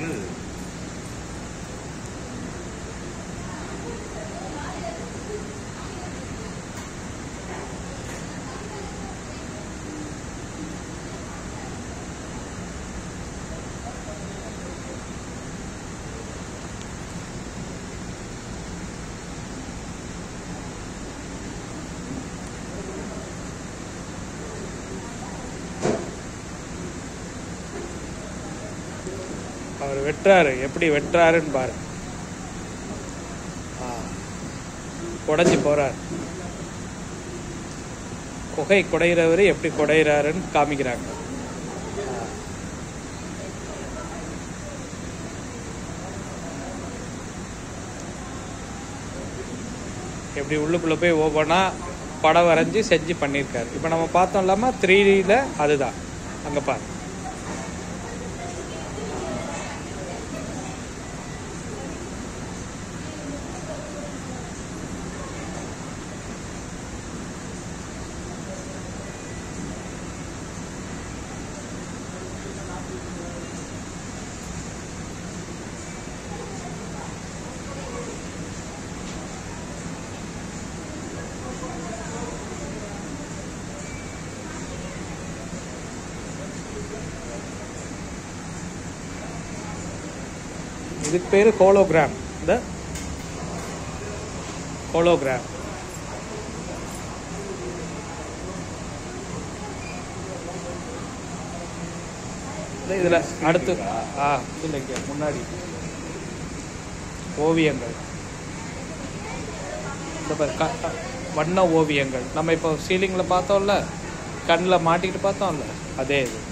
うう அவர் வெட்டுறாரு. எப்படி வெட்டுறாருன்னு பாரு. ஆ. குடைஞ்சி போறார். குகை குடையிறவர் எப்படி குடையிறாருன்னு காமிக்கிறாங்க. எப்படி உள்ளுக்குள்ள போய் ஓப்பனா படம் வரைஞ்சி செஞ்சு பண்ணியிருக்காரு. இப்போ நம்ம பார்த்தோம் இல்லாமல் த்ரீ டியில் அதுதான். அங்கே பாரு. இதுக்கு பேர் ஹோலோகிராம். இந்த ஹோலோகிராம். இதில் அடுத்து ஆ இல்லைங்க முன்னாடி. ஓவியங்கள். இந்த க- வண்ண ஓவியங்கள். நம்ம இப்போ சீலிங்கில் பார்த்தோம்ல கண்ணில் மாட்டிக்கிட்டு பார்த்தோம்ல அதே இது.